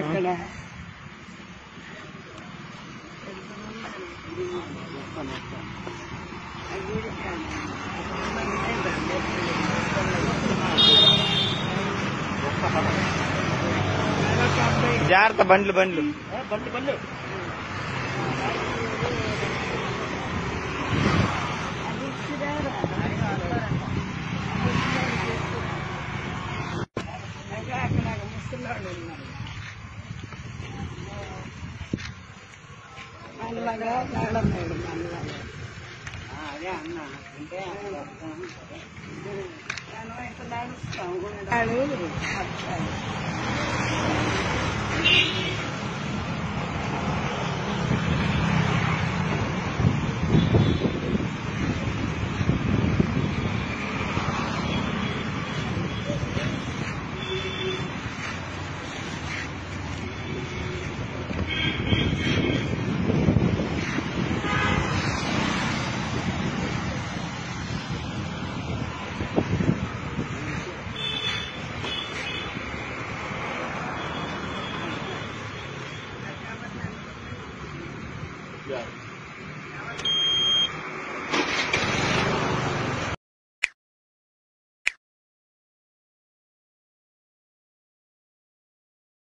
ఎక్కడ జాగ్రత్త బండ్లు బండ్లు బండ్లు బండ్లు అన్న అంటే అన్న ఇస్తాను అడుగు Yeah.